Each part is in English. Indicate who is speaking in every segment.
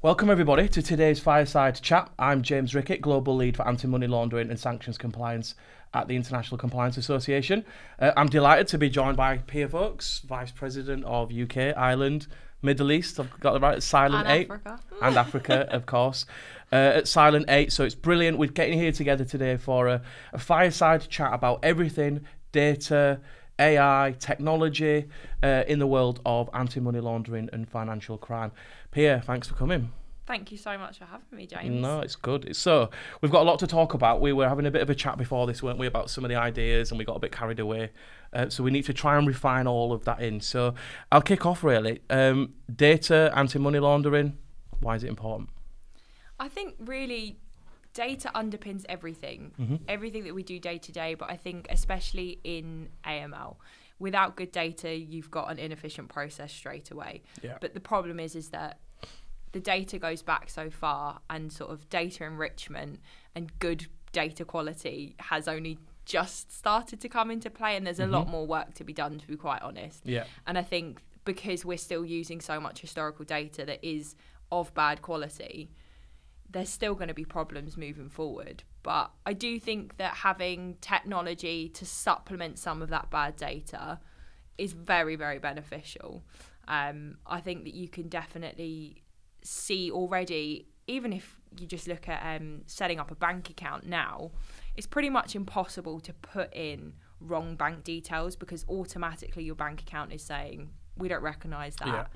Speaker 1: Welcome, everybody, to today's Fireside Chat. I'm James Rickett, Global Lead for Anti Money Laundering and Sanctions Compliance at the International Compliance Association. Uh, I'm delighted to be joined by Pia Ffoulkes, Vice President of UK, Ireland, Middle East. I've got the right, Silent
Speaker 2: And
Speaker 1: 8.
Speaker 2: Africa.
Speaker 1: And Africa, of course. Uh, at Silent 8. So it's brilliant. We're getting here together today for a, a fireside chat about everything data, AI, technology uh, in the world of anti money laundering and financial crime. Pia, thanks for coming.
Speaker 2: Thank you so much for having me, James.
Speaker 1: No, it's good. So we've got a lot to talk about. We were having a bit of a chat before this, weren't we, about some of the ideas, and we got a bit carried away. Uh, so we need to try and refine all of that in. So I'll kick off really. Um, data, anti-money laundering. Why is it important?
Speaker 2: I think really data underpins everything,
Speaker 1: Mm-hmm.
Speaker 2: everything that we do day to day, but I think especially in AML. Without good data, you've got an inefficient process straight away.
Speaker 1: Yeah.
Speaker 2: But the problem is, is that the data goes back so far, and sort of data enrichment and good data quality has only just started to come into play, and there's a lot more work to be done, to be quite honest.
Speaker 1: Yeah.
Speaker 2: And I think because we're still using so much historical data that is of bad quality, there's still going to be problems moving forward. But I do think that having technology to supplement some of that bad data is very, very beneficial. Um, I think that you can definitely see already, even if you just look at um, setting up a bank account now, it's pretty much impossible to put in wrong bank details because automatically your bank account is saying, we don't recognize that.
Speaker 1: Yeah.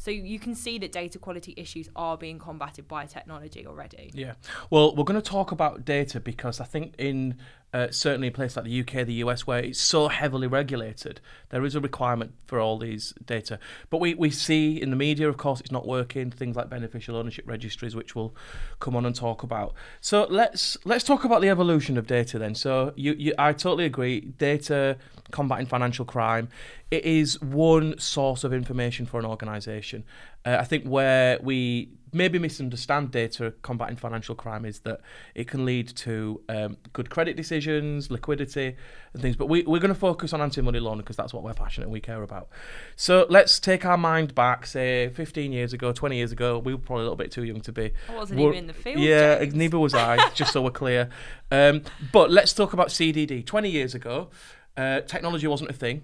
Speaker 2: So you can see that data quality issues are being combated by technology already.
Speaker 1: Yeah. Well, we're going to talk about data because I think in uh, certainly a place like the UK, the US, where it's so heavily regulated, there is a requirement for all these data. But we, we see in the media, of course, it's not working. Things like beneficial ownership registries, which we'll come on and talk about. So let's let's talk about the evolution of data then. So you, you I totally agree. Data combating financial crime, it is one source of information for an organisation. Uh, I think where we maybe misunderstand data combating financial crime is that it can lead to um, good credit decisions, liquidity, and things. But we, we're going to focus on anti money laundering because that's what we're passionate and we care about. So let's take our mind back, say 15 years ago, 20 years ago. We were probably a little bit too young to be.
Speaker 2: I wasn't
Speaker 1: Were-
Speaker 2: even in the field.
Speaker 1: Yeah,
Speaker 2: James.
Speaker 1: neither was I, just so we're clear. Um, but let's talk about CDD. 20 years ago, uh, technology wasn't a thing.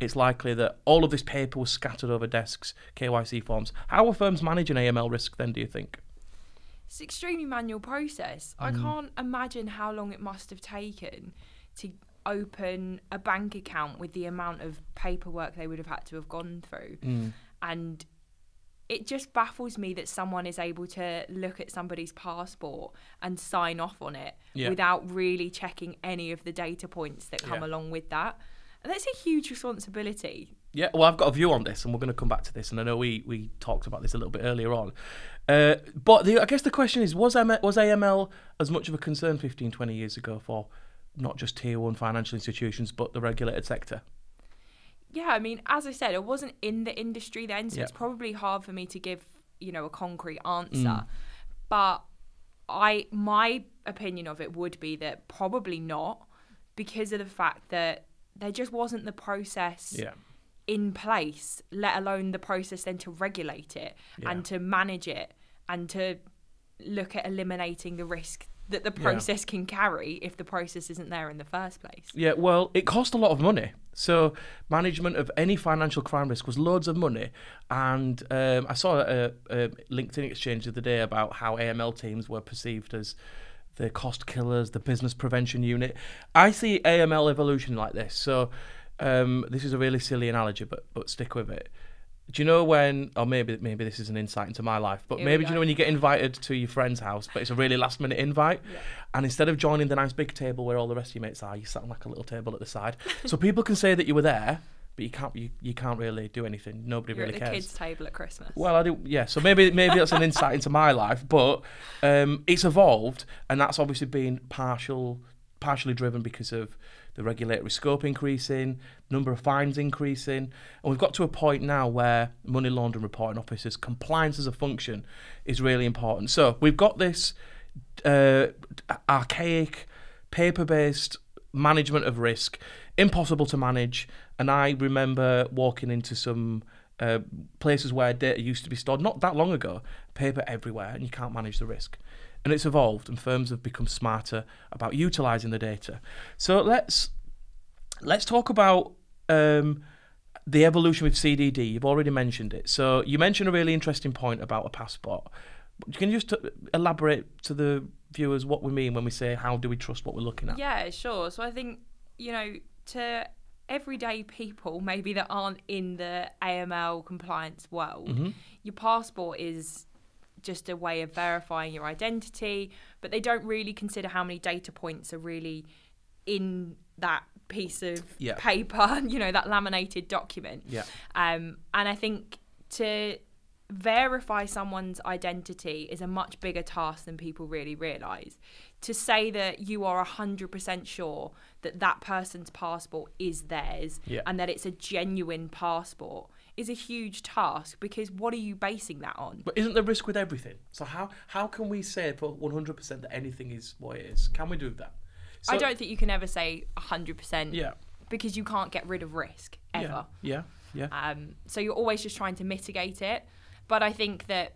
Speaker 1: It's likely that all of this paper was scattered over desks, KYC forms. How are firms managing AML risk then, do you think?
Speaker 2: It's an extremely manual process. I mm. can't imagine how long it must have taken to open a bank account with the amount of paperwork they would have had to have gone through. Mm. And it just baffles me that someone is able to look at somebody's passport and sign off on it
Speaker 1: Yeah.
Speaker 2: without really checking any of the data points that come
Speaker 1: Yeah.
Speaker 2: along with that. And that's a huge responsibility.
Speaker 1: Yeah, well, I've got a view on this, and we're going to come back to this. And I know we, we talked about this a little bit earlier on. Uh, but the, I guess the question is was, M- was AML as much of a concern 15, 20 years ago for not just tier one financial institutions, but the regulated sector?
Speaker 2: Yeah, I mean, as I said, I wasn't in the industry then, so
Speaker 1: Yeah.
Speaker 2: it's probably hard for me to give, you know, a concrete
Speaker 1: Mm.
Speaker 2: answer. But I my opinion of it would be that probably not because of the fact that there just wasn't the process
Speaker 1: Yeah.
Speaker 2: in place, let alone the process then to regulate it
Speaker 1: Yeah.
Speaker 2: and to manage it and to look at eliminating the risk that the
Speaker 1: Yeah.
Speaker 2: process can carry if the process isn't there in the first place.
Speaker 1: Yeah, well, it cost a lot of money. So management of any financial crime risk was loads of money, and um, I saw a, a LinkedIn exchange the other day about how AML teams were perceived as the cost killers, the business prevention unit. I see AML evolution like this. So um, this is a really silly analogy, but but stick with it. Do you know when, or maybe maybe this is an insight into my life, but
Speaker 2: Here
Speaker 1: maybe do you know when you get invited to your friend's house, but it's a really last minute invite, and instead of joining the nice big table where all the rest of your mates are, you sat on like a little table at the side, so people can say that you were there, but you can't you, you can't really do anything. Nobody
Speaker 2: You're
Speaker 1: really
Speaker 2: at the
Speaker 1: cares.
Speaker 2: kids' table at Christmas.
Speaker 1: Well, I do. Yeah, so maybe maybe that's an insight into my life, but um, it's evolved, and that's obviously been partial, partially driven because of the regulatory scope increasing, number of fines increasing, and we've got to a point now where money laundering reporting officers compliance as a function is really important. So we've got this uh, archaic, paper-based management of risk, impossible to manage. And I remember walking into some uh, places where data used to be stored not that long ago, paper everywhere, and you can't manage the risk. And it's evolved, and firms have become smarter about utilizing the data. So let's let's talk about um, the evolution with CDD. You've already mentioned it. So you mentioned a really interesting point about a passport. Can you just uh, elaborate to the viewers what we mean when we say how do we trust what we're looking at?
Speaker 2: Yeah, sure. So I think you know to everyday people maybe that aren't in the AML compliance world,
Speaker 1: Mm-hmm.
Speaker 2: your passport is just a way of verifying your identity, but they don't really consider how many data points are really in that piece of
Speaker 1: Yeah.
Speaker 2: paper, you know, that laminated document.
Speaker 1: Yeah.
Speaker 2: Um, and I think to verify someone's identity is a much bigger task than people really realize. To say that you are 100% sure that that person's passport is theirs
Speaker 1: Yeah.
Speaker 2: and that it's a genuine passport is a huge task because what are you basing that on?
Speaker 1: But isn't the risk with everything? So how how can we say for 100% that anything is what it is? Can we do that? So,
Speaker 2: I don't think you can ever say 100%
Speaker 1: Yeah.
Speaker 2: because you can't get rid of risk ever.
Speaker 1: Yeah. Yeah. Yeah.
Speaker 2: Um, so you're always just trying to mitigate it. But I think that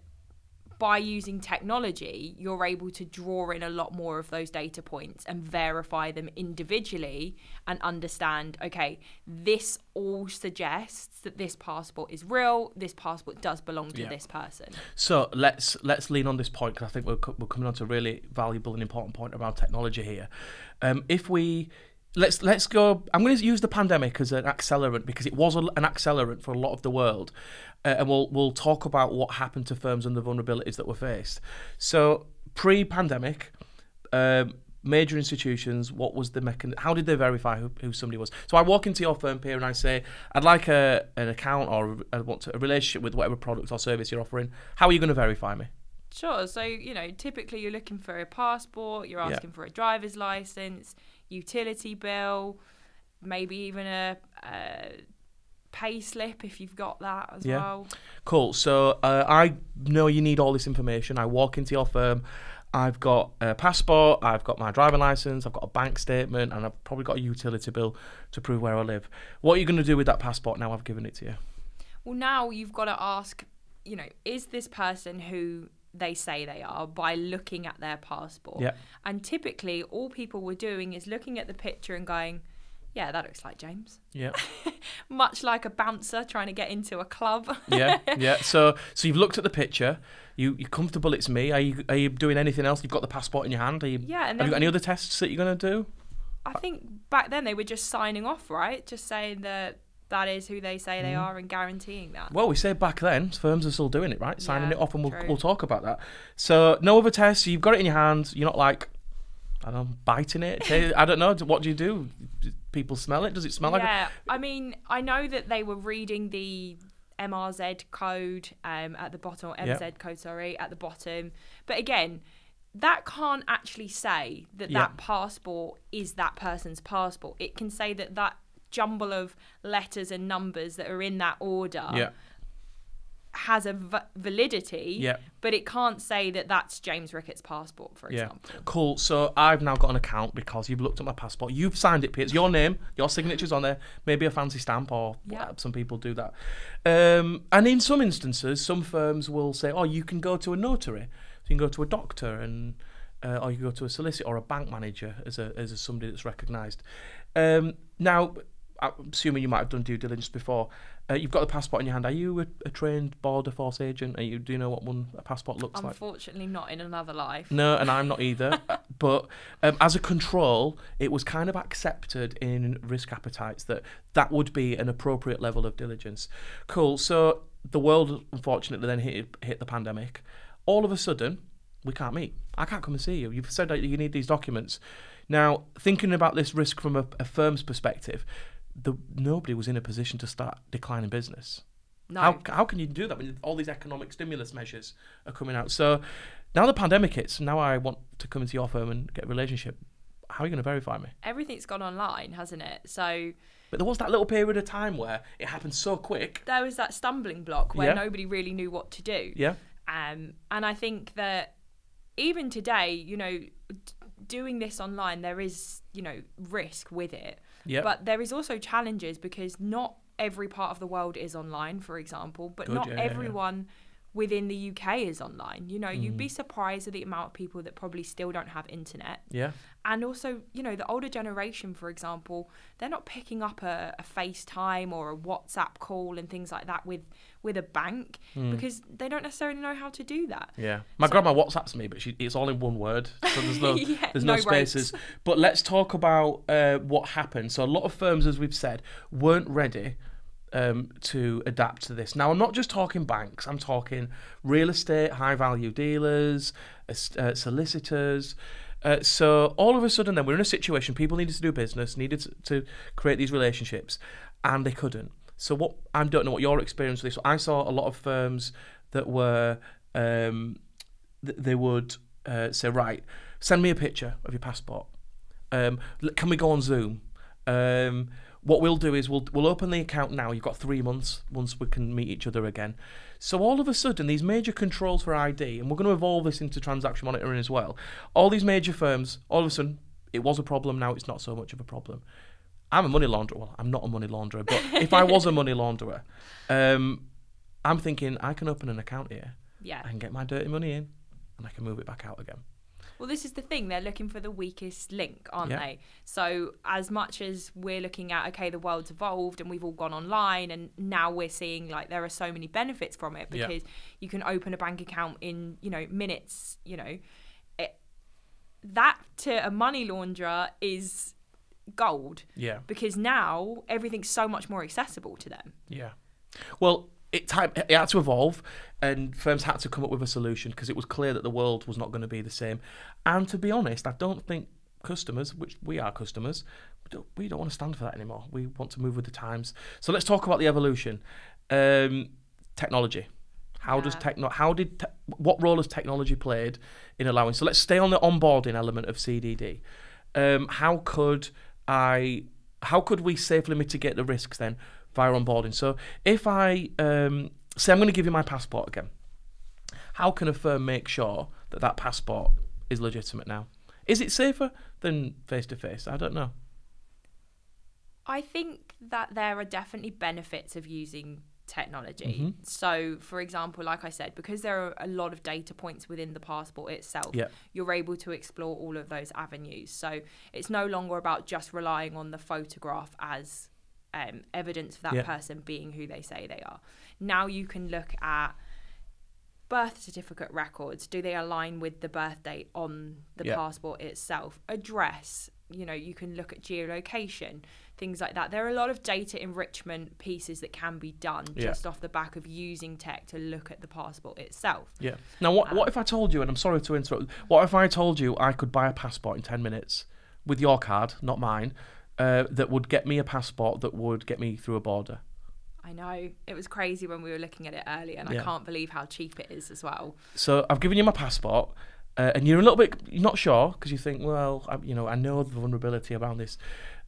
Speaker 2: by using technology, you're able to draw in a lot more of those data points and verify them individually and understand okay, this all suggests that this passport is real, this passport does belong to
Speaker 1: Yeah.
Speaker 2: this person.
Speaker 1: So let's let's lean on this point because I think we're we're coming on to a really valuable and important point around technology here. Um, if we let's let's go. I'm going to use the pandemic as an accelerant because it was a, an accelerant for a lot of the world, uh, and we'll we'll talk about what happened to firms and the vulnerabilities that were faced. So pre-pandemic. Um, Major institutions, what was the mechanism? How did they verify who, who somebody was? So I walk into your firm here and I say, I'd like a, an account or I want to, a relationship with whatever product or service you're offering. How are you going to verify me?
Speaker 2: Sure. So, you know, typically you're looking for a passport, you're
Speaker 1: Yeah.
Speaker 2: asking for a driver's license, utility bill, maybe even a, a pay slip if you've got that as
Speaker 1: Yeah.
Speaker 2: well.
Speaker 1: Cool. So uh, I know you need all this information. I walk into your firm. I've got a passport, I've got my driving license, I've got a bank statement, and I've probably got a utility bill to prove where I live. What are you going to do with that passport now I've given it to you?
Speaker 2: Well, now you've got to ask, you know, is this person who they say they are by looking at their passport?
Speaker 1: Yeah.
Speaker 2: And typically, all people were doing is looking at the picture and going, yeah, that looks like James.
Speaker 1: Yeah.
Speaker 2: Much like a bouncer trying to get into a club.
Speaker 1: yeah, yeah. So, so you've looked at the picture. You, you're comfortable. It's me. Are you, are you doing anything else? You've got the passport in your hand. Are you,
Speaker 2: Yeah, and
Speaker 1: have you got any other tests that you're going to do?
Speaker 2: I think back then they were just signing off, right? Just saying that that is who they say
Speaker 1: Mm.
Speaker 2: they are and guaranteeing that.
Speaker 1: Well, we say back then, firms are still doing it, right? Signing
Speaker 2: Yeah,
Speaker 1: it off, and we'll,
Speaker 2: true.
Speaker 1: we'll talk about that. So, no other tests. You've got it in your hand. You're not like, I don't know, biting it. I don't know. What do you do? Do People smell it? Does it smell like?
Speaker 2: yeah, I mean, I know that they were reading the MRZ code um, at the bottom, or
Speaker 1: Yeah.
Speaker 2: MZ code, sorry, at the bottom. But again, that can't actually say that
Speaker 1: Yeah.
Speaker 2: that passport is that person's passport. It can say that that jumble of letters and numbers that are in that order
Speaker 1: yeah,
Speaker 2: has a v- validity,
Speaker 1: yeah,
Speaker 2: but it can't say that that's James Rickett's passport, for
Speaker 1: yeah.
Speaker 2: example.
Speaker 1: Cool. So I've now got an account because you've looked at my passport. You've signed it, Pete. It's your name, your signature's on there. Maybe a fancy stamp, or
Speaker 2: Yeah.
Speaker 1: some people do that. Um, and in some instances, some firms will say, "Oh, you can go to a notary. So you can go to a doctor, and uh, or you can go to a solicitor or a bank manager as a as a somebody that's recognised." Um, now, I'm assuming you might have done due diligence before. Uh, you've got the passport in your hand. Are you a, a trained border force agent? Are you? Do you know what one a passport looks like?
Speaker 2: Unfortunately, not in another life.
Speaker 1: No, and I'm not either. but um, as a control, it was kind of accepted in risk appetites that that would be an appropriate level of diligence. Cool. So the world, unfortunately, then hit hit the pandemic. All of a sudden, we can't meet. I can't come and see you. You've said that you need these documents. Now, thinking about this risk from a, a firm's perspective, the nobody was in a position to start declining business.
Speaker 2: No.
Speaker 1: How, how can you do that when all these economic stimulus measures are coming out? So now the pandemic hits. Now I want to come into your firm and get a relationship. How are you going to verify me?
Speaker 2: Everything's gone online, hasn't it? So
Speaker 1: But there was that little period of time where it happened so quick.
Speaker 2: there was that stumbling block where
Speaker 1: Yeah.
Speaker 2: nobody really knew what to do.
Speaker 1: Yeah.
Speaker 2: Um, and I think that even today, you know, d- doing this online, there is, you know, risk with it.
Speaker 1: Yep.
Speaker 2: But there is also challenges because not every part of the world is online, for example, but
Speaker 1: Good,
Speaker 2: not
Speaker 1: yeah, yeah, yeah.
Speaker 2: Within the UK is online. You know, you'd
Speaker 1: Mm.
Speaker 2: be surprised at the amount of people that probably still don't have internet.
Speaker 1: Yeah.
Speaker 2: And also, you know, the older generation, for example, they're not picking up a, a FaceTime or a WhatsApp call and things like that with with a bank
Speaker 1: Mm.
Speaker 2: because they don't necessarily know how to do that.
Speaker 1: Yeah, my grandma WhatsApps me, but she, it's all in one word, so there's no
Speaker 2: Yeah,
Speaker 1: there's no,
Speaker 2: no
Speaker 1: spaces.
Speaker 2: breaks.
Speaker 1: But let's talk about uh, what happened. So a lot of firms, as we've said, weren't ready um, to adapt to this. Now I'm not just talking banks. I'm talking real estate, high value dealers, uh, solicitors. Uh, so all of a sudden, then we're in a situation. People needed to do business, needed to, to create these relationships, and they couldn't. So what I don't know what your experience with this. I saw a lot of firms that were um, th- they would uh, say, right, send me a picture of your passport. Um, can we go on Zoom? Um, what we'll do is we'll we'll open the account now. You've got three months once we can meet each other again. So all of a sudden, these major controls for ID, and we're going to evolve this into transaction monitoring as well. All these major firms, all of a sudden, it was a problem. Now it's not so much of a problem. I'm a money launderer. Well, I'm not a money launderer, but if I was a money launderer, um, I'm thinking I can open an account here.
Speaker 2: Yeah.
Speaker 1: I can get my dirty money in, and I can move it back out again.
Speaker 2: Well, this is the thing. They're looking for the weakest link, aren't
Speaker 1: Yeah.
Speaker 2: they? So, as much as we're looking at, okay, the world's evolved and we've all gone online, and now we're seeing like there are so many benefits from it
Speaker 1: Yeah.
Speaker 2: because you can open a bank account in, you know, minutes, you know. It, that to a money launderer is gold
Speaker 1: Yeah.
Speaker 2: because now everything's so much more accessible to them.
Speaker 1: Yeah. Well, it time it had to evolve, and firms had to come up with a solution because it was clear that the world was not going to be the same. And to be honest, I don't think customers, which we are customers, we don't, we don't want to stand for that anymore. We want to move with the times. So let's talk about the evolution. Um, technology. How does
Speaker 2: Yeah.
Speaker 1: techno? How did te- what role has technology played in allowing? So let's stay on the onboarding element of CDD. Um, how could I? How could we safely mitigate the risks then via onboarding? So if I um, say I'm going to give you my passport again, how can a firm make sure that that passport is legitimate now? Is it safer than face to face? I don't know.
Speaker 2: I think that there are definitely benefits of using technology.
Speaker 1: Mhm.
Speaker 2: So, for example, like I said, because there are a lot of data points within the passport itself,
Speaker 1: Yeah.
Speaker 2: you're able to explore all of those avenues. So, it's no longer about just relying on the photograph as um, evidence for that
Speaker 1: Yeah.
Speaker 2: person being who they say they are. Now you can look at birth certificate records do they align with the birth date on the
Speaker 1: Yeah.
Speaker 2: passport itself address you know you can look at geolocation things like that there are a lot of data enrichment pieces that can be done
Speaker 1: Yeah.
Speaker 2: just off the back of using tech to look at the passport itself
Speaker 1: Yeah. Now, what what if I told you, and I'm sorry to interrupt, what if I told you I could buy a passport in 10 minutes with your card, not mine, uh, that would get me a passport that would get me through a border?
Speaker 2: i know it was crazy when we were looking at it earlier and
Speaker 1: Yeah.
Speaker 2: i can't believe how cheap it is as well
Speaker 1: So I've given you my passport, uh, and you're a little bit you're not sure because you think, well, I, you know, I know the vulnerability around this.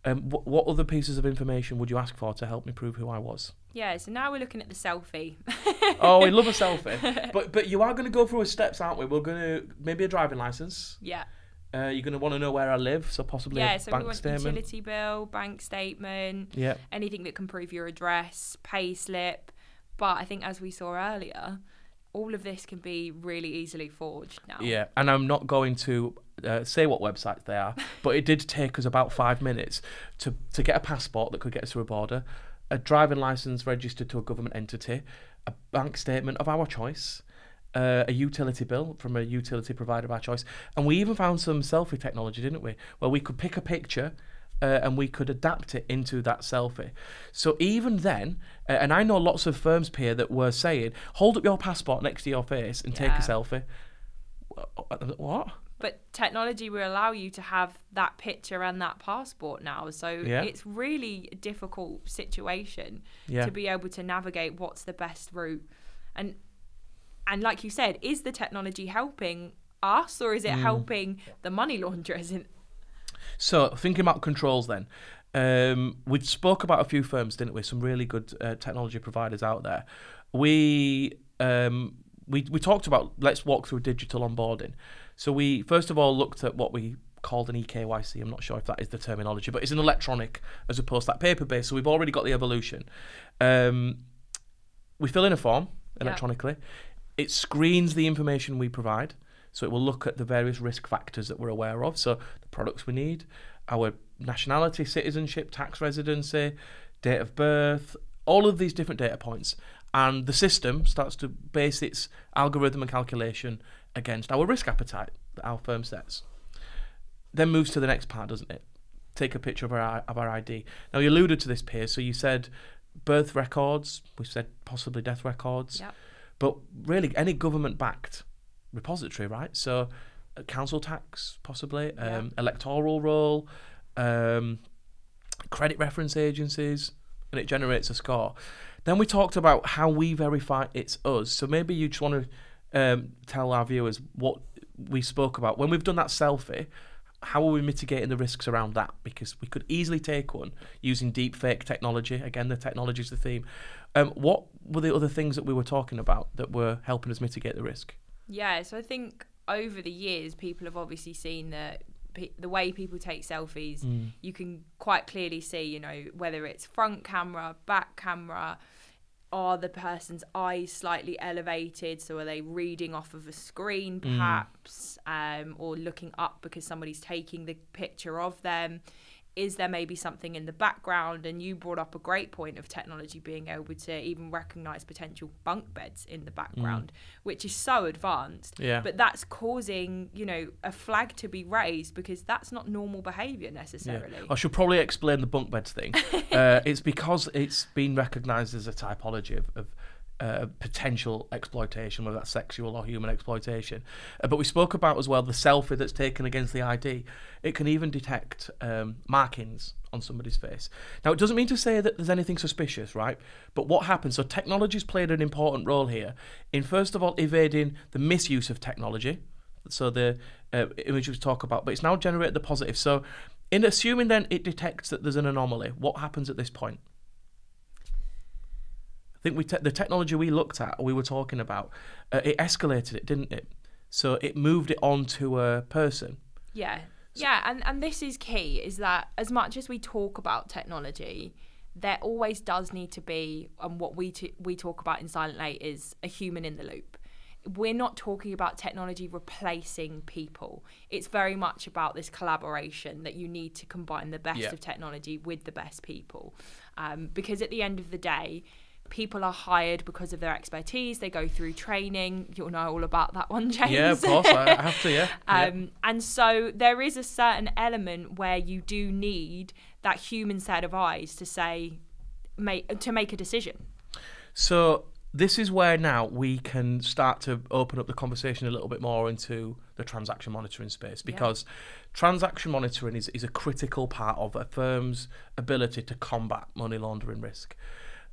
Speaker 1: Um, what, what other pieces of information would you ask for to help me prove who I was?
Speaker 2: yeah so now we're looking at the selfie
Speaker 1: oh, we love a selfie, but but you are going to go through a steps, aren't we? We're going to maybe a driving license.
Speaker 2: yeah
Speaker 1: Uh, you're going to want to know where I live, so possibly
Speaker 2: yeah
Speaker 1: a
Speaker 2: so
Speaker 1: bank
Speaker 2: we want
Speaker 1: statement.
Speaker 2: utility bill bank statement
Speaker 1: Yeah.
Speaker 2: anything that can prove your address, pay slip. But I think, as we saw earlier, all of this can be really easily forged now.
Speaker 1: Yeah, and I'm not going to uh, say what websites they are, but it did take us about five minutes to, to get a passport that could get us through a border, a driving license registered to a government entity, a bank statement of our choice, uh, a utility bill from a utility provider of our choice, and we even found some selfie technology, didn't we? Where we could pick a picture. Uh, and we could adapt it into that selfie. So even then, uh, and I know lots of firms here that were saying, hold up your passport next to your face and take a selfie. What?
Speaker 2: But technology will allow you to have that picture and that passport now. So
Speaker 1: Yeah.
Speaker 2: it's really a difficult situation
Speaker 1: Yeah.
Speaker 2: to be able to navigate what's the best route. And and like you said, is the technology helping us or is
Speaker 1: Mm.
Speaker 2: it helping the money launderers? In,
Speaker 1: So thinking about controls, then um, we spoke about a few firms, didn't we? Some really good uh, technology providers out there. We um, we we talked about let's walk through digital onboarding. So we first of all looked at what we called an EKYC. I'm not sure if that is the terminology, but it's an electronic as opposed to that paper based. So we've already got the evolution. Um, we fill in a form electronically. It screens the information we provide. So it will look at the various risk factors that we're aware of. So the products we need, our nationality, citizenship, tax residency, date of birth, all of these different data points. And the system starts to base its algorithm and calculation against our risk appetite that our firm sets. Then moves to the next part, doesn't it? Take a picture of our of our ID. Now you alluded to this, Piers. So you said birth records. We said possibly death records. But really, any government-backed repository, right? So, uh, council tax, possibly,
Speaker 2: Yeah.
Speaker 1: um, electoral roll, um, credit reference agencies, and it generates a score. Then we talked about how we verify it's us. So maybe you just want to um, tell our viewers what we spoke about when we've done that selfie. How are we mitigating the risks around that? Because we could easily take one using deep fake technology. Again, the technology is the theme. Um, what were the other things that we were talking about that were helping us mitigate the risk?
Speaker 2: Yeah, so I think over the years, people have obviously seen that pe- the way people take selfies,
Speaker 1: Mm.
Speaker 2: you can quite clearly see, you know, whether it's front camera, back camera, are the person's eyes slightly elevated? So are they reading off of a screen, perhaps, um, or looking up because somebody's taking the picture of them? Is there maybe something in the background? And you brought up a great point of technology being able to even recognize potential bunk beds in the background, which is so advanced.
Speaker 1: Yeah.
Speaker 2: But that's causing, you know, a flag to be raised because that's not normal behavior necessarily.
Speaker 1: I should probably explain the bunk beds thing. uh, it's because it's been recognised as a typology of, of uh, potential exploitation, whether that's sexual or human exploitation. Uh, but we spoke about as well the selfie that's taken against the ID. It can even detect um, markings on somebody's face. Now, it doesn't mean to say that there's anything suspicious, right? But what happens? So, technology's played an important role here in, first of all, evading the misuse of technology. So, the uh, image we talk about, but it's now generated the positive. So, in assuming then it detects that there's an anomaly, what happens at this point? I think we te- the technology we looked at, we were talking about, uh, it escalated it, didn't it? So it moved it on to a person.
Speaker 2: Yeah. Yeah, and, and this is key is that as much as we talk about technology, there always does need to be, and what we t- we talk about in Silent Eight is a human in the loop. We're not talking about technology replacing people. It's very much about this collaboration that you need to combine the best
Speaker 1: Yeah.
Speaker 2: of technology with the best people. Um, because at the end of the day, people are hired because of their expertise. They go through training. You'll know all about that one, James.
Speaker 1: Yeah, of course, I, have to, yeah. yeah.
Speaker 2: Um, and so there is a certain element where you do need that human set of eyes to say, make to make a decision.
Speaker 1: So this is where now we can start to open up the conversation a little bit more into the transaction monitoring space because transaction monitoring is, is a critical part of a firm's ability to combat money laundering risk.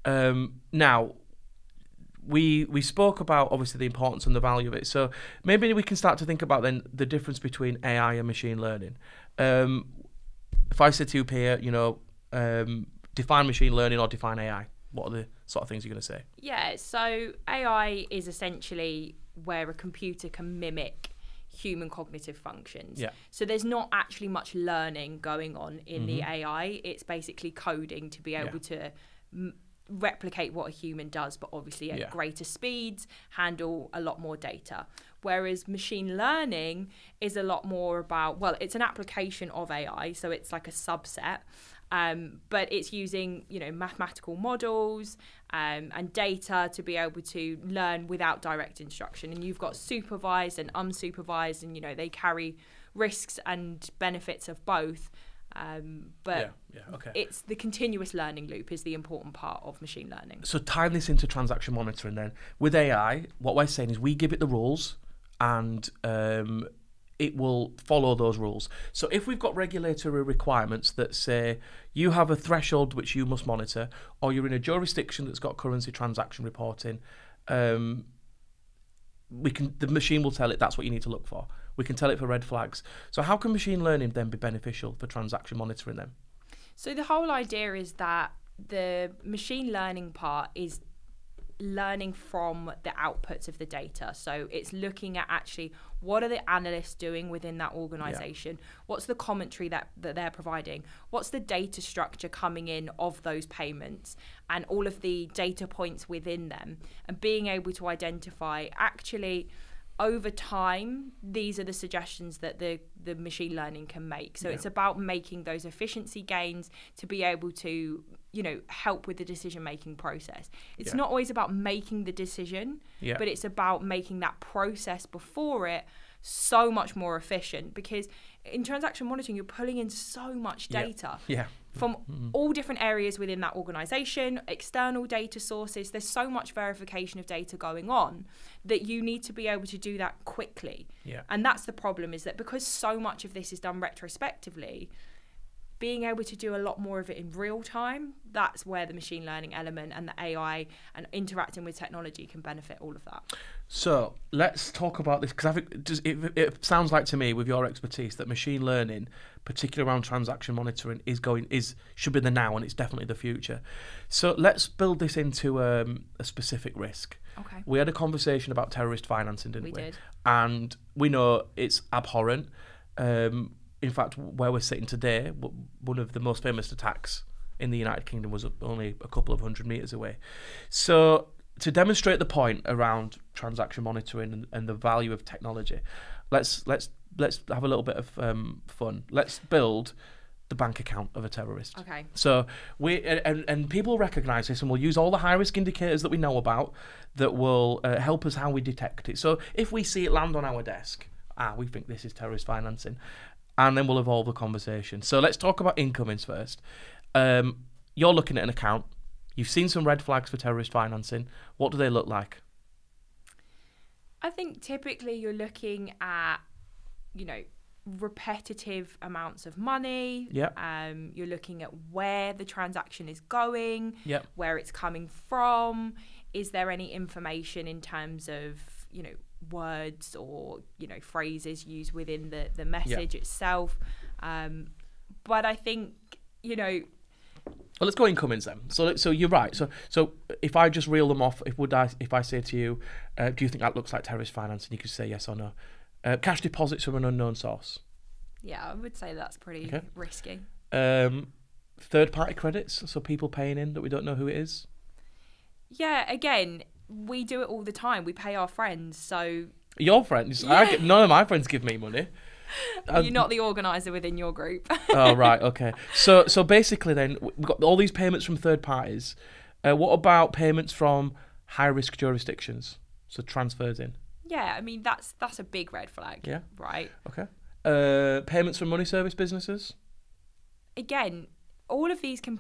Speaker 1: Um, now, we we spoke about obviously the importance and the value of it. So maybe we can start to think about then the difference between AI and machine learning. Um, if I said to you, Pia, you know, um, define machine learning or define AI, what are the sort of things you're going to say?
Speaker 2: Yeah. So AI is essentially where a computer can mimic human cognitive functions.
Speaker 1: Yeah.
Speaker 2: So there's not actually much learning going on in the AI. It's basically coding to be able
Speaker 1: Mm-hmm. Yeah.
Speaker 2: to replicate what a human does, but obviously at
Speaker 1: Yeah.
Speaker 2: greater speeds, handle a lot more data. Whereas machine learning is a lot more about, well, it's an application of AI, so it's like a subset. Um, but it's using, you know, mathematical models um, and data to be able to learn without direct instruction. And you've got supervised and unsupervised, and you know they carry risks and benefits of both. Um, but
Speaker 1: yeah, yeah, okay.
Speaker 2: it's the continuous learning loop is the important part of machine learning.
Speaker 1: so tying this into transaction monitoring then with AI, what we're saying is we give it the rules and um, it will follow those rules. So if we've got regulatory requirements that say you have a threshold which you must monitor, or you're in a jurisdiction that's got currency transaction reporting, um, we can the machine will tell it that's what you need to look for. We can tell it for red flags. So how can machine learning then be beneficial for transaction monitoring then?
Speaker 2: So the whole idea is that the machine learning part is learning from the outputs of the data. So it's looking at actually what are the analysts doing within that organization? Yeah. What's the commentary that, that they're providing? What's the data structure coming in of those payments and all of the data points within them? And being able to identify actually over time, these are the suggestions that the, the machine learning can make. So yeah. it's about making those efficiency gains to be able to you know help with the decision making process it's yeah. not always about making the decision yeah. but it's about making that process before it so much more efficient because in transaction monitoring you're pulling in so much data
Speaker 1: yeah, yeah.
Speaker 2: From mm-hmm. all different areas within that organization external data sources there's so much verification of data going on that you need to be able to do that quickly
Speaker 1: yeah.
Speaker 2: and that's the problem is that because so much of this is done retrospectively being able to do a lot more of it in real time, that's where the machine learning element and the AI and interacting with technology can benefit all of that.
Speaker 1: So let's talk about this because I think does, it, it sounds like to me, with your expertise, that machine learning, particularly around transaction monitoring, is going is should be the now and it's definitely the future. So let's build this into um, a specific risk.
Speaker 2: Okay.
Speaker 1: We had a conversation about terrorist financing, didn't we?
Speaker 2: We did.
Speaker 1: And we know it's abhorrent. Um, in fact, where we're sitting today, one of the most famous attacks in the United Kingdom was only a couple of hundred meters away. So, to demonstrate the point around transaction monitoring and, and the value of technology, let's let's let's have a little bit of um, fun. Let's build the bank account of a terrorist.
Speaker 2: Okay.
Speaker 1: So we and, and people recognise this, and we'll use all the high risk indicators that we know about that will uh, help us how we detect it. So if we see it land on our desk, ah, we think this is terrorist financing and then we'll evolve the conversation. So let's talk about incomings first. Um, you're looking at an account. You've seen some red flags for terrorist financing. What do they look like?
Speaker 2: I think typically you're looking at, you know, repetitive amounts of money.
Speaker 1: Yeah.
Speaker 2: Um, you're looking at where the transaction is going.
Speaker 1: Yeah.
Speaker 2: Where it's coming from. Is there any information in terms of, you know, words or you know phrases used within the the message yeah. itself. Um, but I think you know.
Speaker 1: Well, let's go incomings then. So, so you're right. So, so if I just reel them off, if would I, if I say to you, uh, do you think that looks like terrorist finance, and you could say yes or no. Uh, cash deposits from an unknown source.
Speaker 2: Yeah, I would say that's pretty okay. risky.
Speaker 1: Um, third party credits, so people paying in that we don't know who it is.
Speaker 2: Yeah, again, we do it all the time. We pay our friends, so
Speaker 1: your friends. Yeah. I get, none of my friends give me money.
Speaker 2: You're not the organizer within your group.
Speaker 1: oh right, okay. So so basically, then we've got all these payments from third parties. Uh, what about payments from high risk jurisdictions? So transfers in.
Speaker 2: Yeah, I mean that's that's a big red flag.
Speaker 1: Yeah.
Speaker 2: Right.
Speaker 1: Okay. Uh, payments from money service businesses.
Speaker 2: Again, all of these can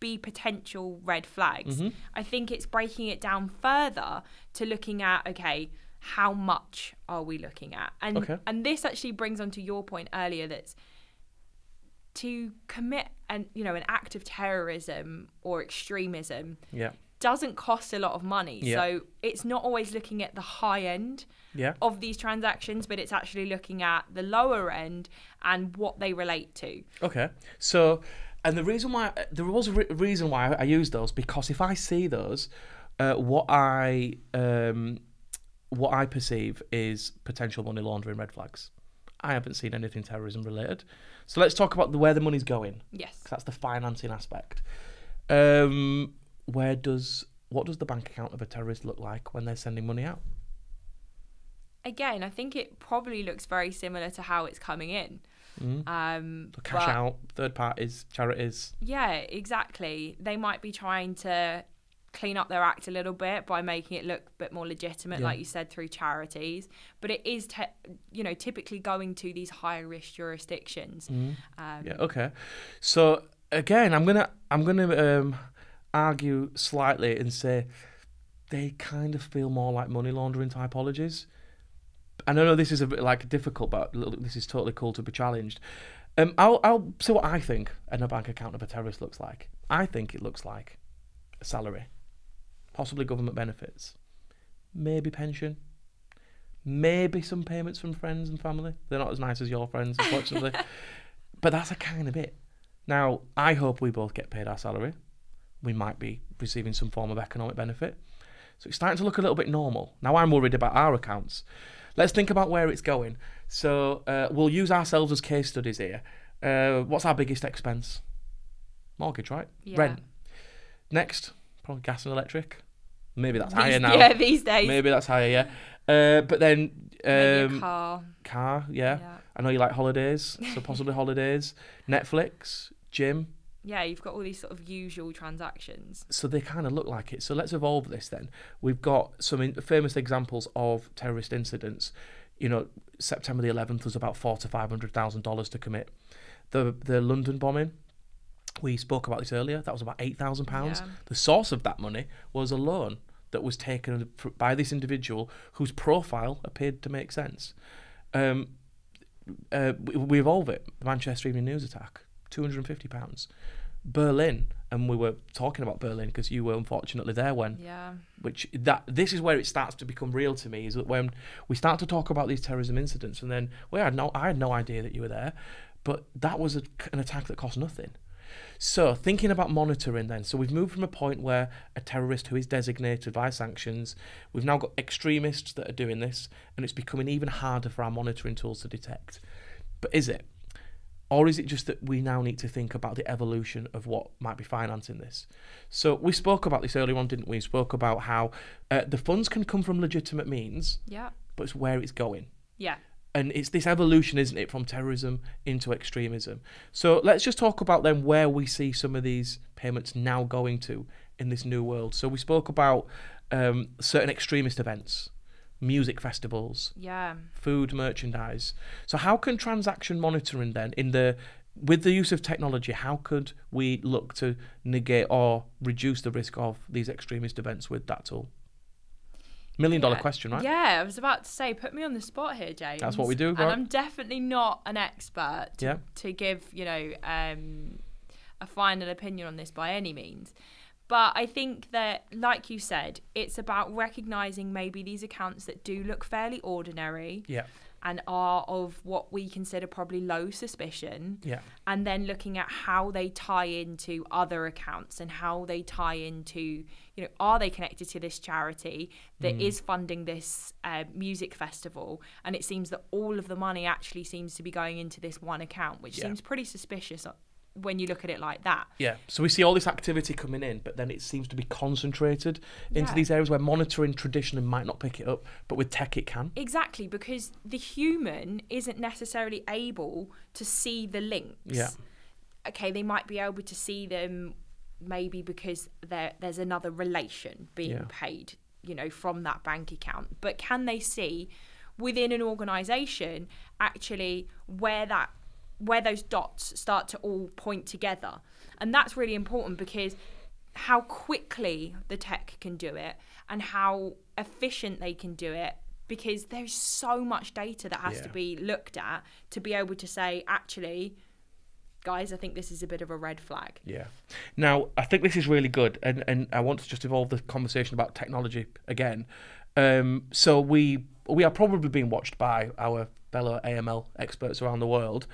Speaker 2: be potential red flags.
Speaker 1: Mm-hmm.
Speaker 2: I think it's breaking it down further to looking at okay, how much are we looking at? And
Speaker 1: okay.
Speaker 2: and this actually brings on to your point earlier that's to commit an you know an act of terrorism or extremism
Speaker 1: yeah.
Speaker 2: doesn't cost a lot of money.
Speaker 1: Yeah.
Speaker 2: So it's not always looking at the high end
Speaker 1: yeah.
Speaker 2: of these transactions, but it's actually looking at the lower end and what they relate to.
Speaker 1: Okay. So and the reason why there was a re- reason why I use those because if I see those, uh, what I um, what I perceive is potential money laundering red flags. I haven't seen anything terrorism related. So let's talk about the, where the money's going.
Speaker 2: Yes,
Speaker 1: that's the financing aspect. Um, where does what does the bank account of a terrorist look like when they're sending money out?
Speaker 2: Again, I think it probably looks very similar to how it's coming in.
Speaker 1: Mm.
Speaker 2: Um,
Speaker 1: so cash out, third parties, charities.
Speaker 2: Yeah, exactly. They might be trying to clean up their act a little bit by making it look a bit more legitimate, yeah. like you said, through charities. But it is, te- you know, typically going to these higher risk jurisdictions.
Speaker 1: Mm.
Speaker 2: Um,
Speaker 1: yeah. Okay. So again, I'm gonna I'm gonna um, argue slightly and say they kind of feel more like money laundering typologies. I know this is a bit like difficult, but this is totally cool to be challenged. Um, I'll I'll see what I think in a bank account of a terrorist looks like. I think it looks like a salary, possibly government benefits, maybe pension, maybe some payments from friends and family. They're not as nice as your friends, unfortunately, but that's a kind of it. Now, I hope we both get paid our salary. We might be receiving some form of economic benefit. So it's starting to look a little bit normal. Now I'm worried about our accounts. Let's think about where it's going. So uh, we'll use ourselves as case studies here. Uh, what's our biggest expense? Mortgage, right?
Speaker 2: Yeah.
Speaker 1: Rent. Next, probably gas and electric. Maybe that's
Speaker 2: These-
Speaker 1: higher now.
Speaker 2: Yeah, these days.
Speaker 1: Maybe that's higher, yeah. Uh, but then um,
Speaker 2: car.
Speaker 1: car, yeah.
Speaker 2: Yeah.
Speaker 1: I know you like holidays, so possibly holidays. Netflix, gym.
Speaker 2: yeah, you've got all these sort of usual transactions.
Speaker 1: So they kind of look like it. So let's evolve this then. We've got some in, famous examples of terrorist incidents. You know, September the 11th was about four to five hundred thousand dollars to commit. The the London bombing. We spoke about this earlier. That was about eight thousand pounds. The source of that money was a loan that was taken by this individual whose profile appeared to make sense. Um, uh, we, evolve it. The Manchester Evening News attack, two hundred and fifty pounds. Berlin, and we were talking about Berlin because you were unfortunately there when.
Speaker 2: Yeah.
Speaker 1: Which that this is where it starts to become real to me is that when we start to talk about these terrorism incidents, and then well, I had no I had no idea that you were there, but that was a, an attack that cost nothing. So, thinking about monitoring then, so we've moved from a point where a terrorist who is designated by sanctions, we've now got extremists that are doing this, and it's becoming even harder for our monitoring tools to detect. But is it? Or is it just that we now need to think about the evolution of what might be financing this? So, we spoke about this earlier on, didn't we? We spoke about how uh, the funds can come from legitimate means,
Speaker 2: Yeah.
Speaker 1: but it's where it's going
Speaker 2: Yeah.
Speaker 1: And it's this evolution, isn't it, from terrorism into extremism. So let's just talk about then where we see some of these payments now going to in this new world. So we spoke about um, certain extremist events, music festivals,
Speaker 2: Yeah.
Speaker 1: food merchandise. So how can transaction monitoring then in the with the use of technology, how could we look to negate or reduce the risk of these extremist events with that tool? Million dollar
Speaker 2: Yeah.
Speaker 1: question, right?
Speaker 2: Yeah, I was about to say, put me on the spot here, James.
Speaker 1: That's what we do,
Speaker 2: And
Speaker 1: right?
Speaker 2: I'm definitely not an expert to,
Speaker 1: Yeah.
Speaker 2: to give, you know, um, a final opinion on this by any means. But I think that, like you said, it's about recognizing maybe these accounts that do look fairly ordinary
Speaker 1: Yeah.
Speaker 2: And are of what we consider probably low suspicion
Speaker 1: Yeah.
Speaker 2: and then looking at how they tie into other accounts and how they tie into you know are they connected to this charity that is funding this uh, music festival and it seems that all of the money actually seems to be going into this one account which
Speaker 1: Yeah.
Speaker 2: seems pretty suspicious when you look at it like that
Speaker 1: Yeah. So we see all this activity coming in, but then it seems to be concentrated into
Speaker 2: Yeah.
Speaker 1: these areas where monitoring traditionally might not pick it up, but with tech it can.
Speaker 2: Exactly, because the human isn't necessarily able to see the links.
Speaker 1: Yeah.
Speaker 2: Okay, they might be able to see them maybe because there there's another relation being
Speaker 1: Yeah.
Speaker 2: paid, you know, from that bank account. But can they see within an organization actually where that where those dots start to all point together? And that's really important because how quickly the tech can do it and how efficient they can do it because there's so much data that has to be looked at to be able to say actually guys i think this is a bit of a red flag
Speaker 1: Yeah. Now, I think this is really good, and, and I want to just evolve the conversation about technology again. Um, so we we are probably being watched by our fellow AML experts around the world,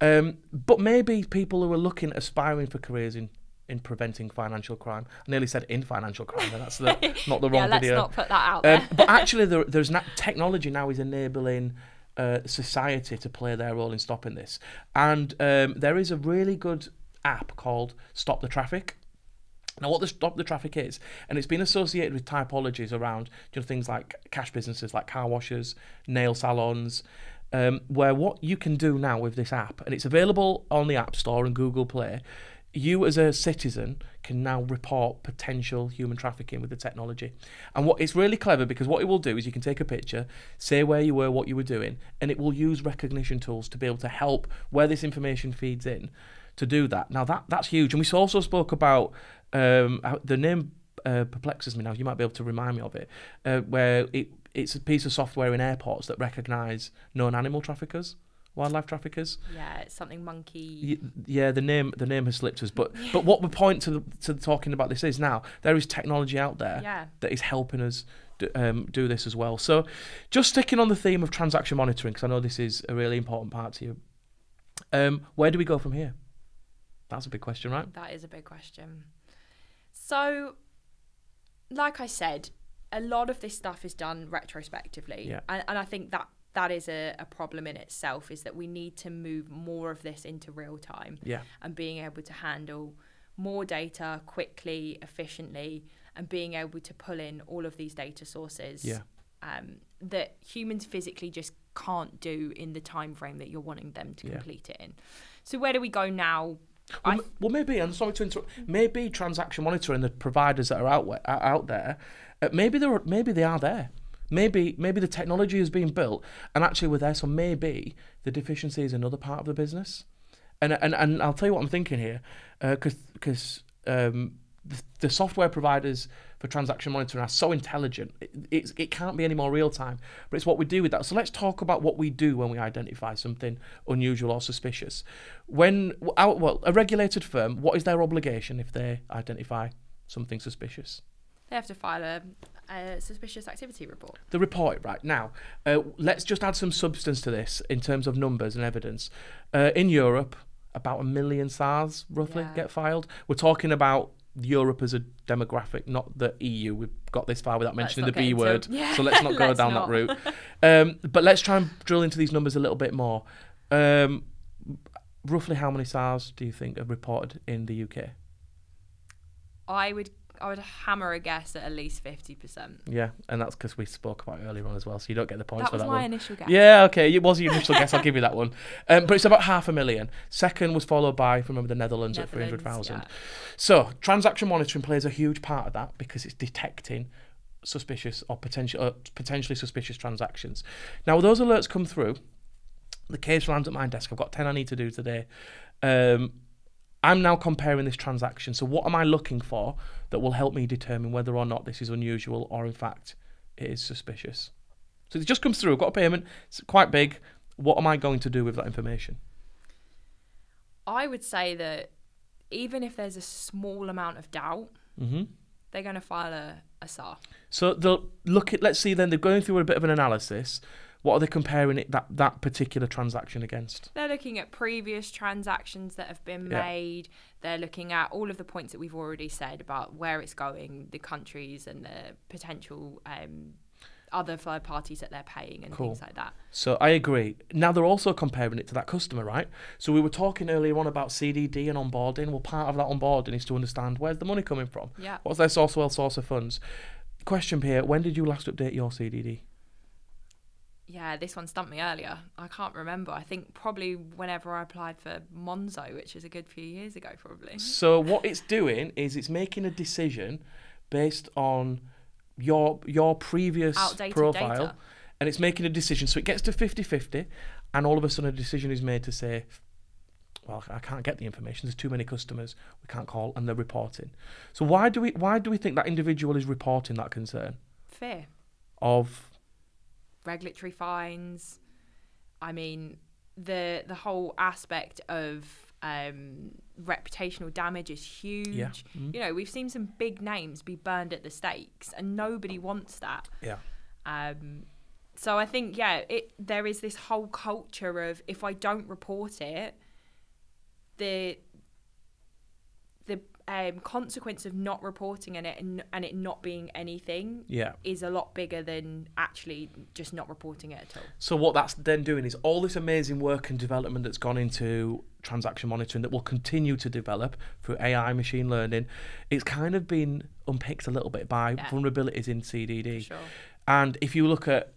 Speaker 1: um, but maybe people who are looking, aspiring for careers in in preventing financial crime. I nearly said in financial crime, and that's the, not the wrong
Speaker 2: yeah let's
Speaker 1: video.
Speaker 2: not put that out there
Speaker 1: Um, but actually, there, there's na- technology now is enabling uh, society to play their role in stopping this, and um, there is a really good app called Stop the Traffik. Now, what the Stop the Traffik is, and it's been associated with typologies around you know, things like cash businesses, like car washers, nail salons, um, where what you can do now with this app, and it's available on the App Store and Google Play, you as a citizen can now report potential human trafficking with the technology. And what it's really clever because what it will do is you can take a picture, say where you were, what you were doing, and it will use recognition tools to be able to help where this information feeds in to do that. Now that that's huge. And we also spoke about um, the name uh, perplexes me now. You might be able to remind me of it, uh, where it it's a piece of software in airports that recognise known animal traffickers, wildlife traffickers.
Speaker 2: yeah it's something monkey
Speaker 1: Yeah, the name the name has slipped us, but but what the point to the, to talking about this is now there is technology out there
Speaker 2: yeah
Speaker 1: that is helping us do, um, do this as well. So, just sticking on the theme of transaction monitoring, because I know this is a really important part to you. Um, where do we go from here? That's a big question, right?
Speaker 2: That is a big question. So, like I said, a lot of this stuff is done retrospectively,
Speaker 1: Yeah.
Speaker 2: and, and I think that that is a, a problem in itself. Is that we need to move more of this into real time
Speaker 1: Yeah.
Speaker 2: and being able to handle more data quickly, efficiently, and being able to pull in all of these data sources
Speaker 1: Yeah.
Speaker 2: um, that humans physically just can't do in the time frame that you're wanting them to
Speaker 1: Yeah.
Speaker 2: complete it in. So where do we go now?
Speaker 1: Well,
Speaker 2: I
Speaker 1: well, maybe, and sorry to interrupt. Maybe transaction monitoring the providers that are out out there, uh, maybe they're maybe they are there. Maybe maybe the technology is being built, and actually we're there. So maybe the deficiency is another part of the business. And and, and I'll tell you what I'm thinking here, because because um, the, the software providers for transaction monitoring are so intelligent. It, it's, it can't be any more real time, but it's what we do with that. So let's talk about what we do when we identify something unusual or suspicious. When well, a regulated firm, what is their obligation if they identify something suspicious?
Speaker 2: they have to file a, a suspicious activity report.
Speaker 1: The report right now. Uh, let's just add some substance to this in terms of numbers and evidence. Uh, in Europe, about a million SARs roughly
Speaker 2: Yeah.
Speaker 1: get filed. We're talking about Europe as a demographic, not the EU. We've got this far without mentioning the B word,
Speaker 2: Yeah,
Speaker 1: so let's not go
Speaker 2: let's
Speaker 1: down
Speaker 2: not.
Speaker 1: that route. Um, but let's try and drill into these numbers a little bit more. Um, roughly, how many SARs do you think are reported in the UK?
Speaker 2: I would I would hammer a guess at at least fifty percent.
Speaker 1: Yeah, and that's because we spoke about it earlier on as well, so you don't get the points
Speaker 2: That
Speaker 1: for
Speaker 2: was
Speaker 1: that
Speaker 2: my initial guess.
Speaker 1: Yeah, okay. It was your initial guess. I'll give you that one. Um, but it's about half a million. Second was followed by, remember, the Netherlands, at 300,000.
Speaker 2: yeah.
Speaker 1: So, transaction monitoring plays a huge part of that because it's detecting suspicious or potential, uh, potentially suspicious transactions. Now, those alerts come through, the case lands at my desk. I've got 10 I need to do today. Um, I'm now comparing this transaction. So, what am I looking for that will help me determine whether or not this is unusual or, in fact, it is suspicious? So, it just comes through. I've got a payment. It's quite big. What am I going to do with that information?
Speaker 2: I would say that even if there's a small amount of doubt,
Speaker 1: hmm
Speaker 2: they're going to file a, a SAR.
Speaker 1: So they'll look at. Let's see. Then they're going through a bit of an analysis. What are they comparing it that that particular transaction against?
Speaker 2: They're looking at previous transactions that have been
Speaker 1: Yeah.
Speaker 2: made. They're looking at all of the points that we've already said about where it's going, the countries, and the potential um, other third parties that they're paying and
Speaker 1: Cool.
Speaker 2: things like that.
Speaker 1: So I agree. Now they're also comparing it to that customer, right? So we were talking earlier on about CDD and onboarding. Well, part of that onboarding is to understand where's the money coming from.
Speaker 2: Yeah.
Speaker 1: What's their source, well, source of funds? Question here: When did you last update your CDD?
Speaker 2: Yeah, this one stumped me earlier. I can't remember. I think probably whenever I applied for Monzo, which is a good few years ago, probably.
Speaker 1: So what it's doing is it's making a decision based on your your previous
Speaker 2: Outdated
Speaker 1: profile
Speaker 2: data.
Speaker 1: and it's making a decision so it gets to 50-50 and all of a sudden a decision is made to say well I can't get the information there's too many customers we can't call and they're reporting so why do we why do we think that individual is reporting that concern
Speaker 2: Fear.
Speaker 1: of
Speaker 2: regulatory fines. I mean, the the whole aspect of um, reputational damage is huge.
Speaker 1: Yeah. Mhm.
Speaker 2: You know, we've seen some big names be burned at the stakes, and nobody wants that.
Speaker 1: yeah
Speaker 2: Um, so I think, yeah, it there is this whole culture of if I don't report it, the um, consequence of not reporting in it and, and it not being anything
Speaker 1: yeah
Speaker 2: is a lot bigger than actually just not reporting it at all.
Speaker 1: So what that's then doing is all this amazing work and development that's gone into transaction monitoring that will continue to develop through AI, machine learning, it's kind of been unpicked a little bit by
Speaker 2: Yeah.
Speaker 1: vulnerabilities in CDD.
Speaker 2: Sure.
Speaker 1: And if you look at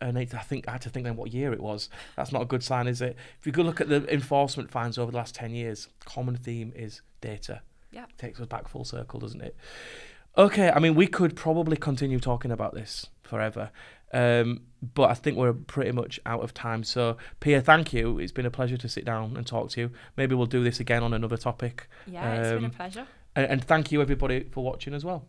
Speaker 1: and I think I had to think then what year it was. That's not a good sign, is it? If you go look at the enforcement fines over the last ten years, common theme is data.
Speaker 2: Yeah.
Speaker 1: Takes us back full circle, doesn't it? Okay, I mean we could probably continue talking about this forever. Um, but I think we're pretty much out of time. So, Pia, thank you. It's been a pleasure to sit down and talk to you. Maybe we'll do this again on another topic.
Speaker 2: Yeah, it's been a
Speaker 1: Um,
Speaker 2: pleasure.
Speaker 1: And, and thank you, everybody, for watching as well.